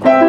Bye.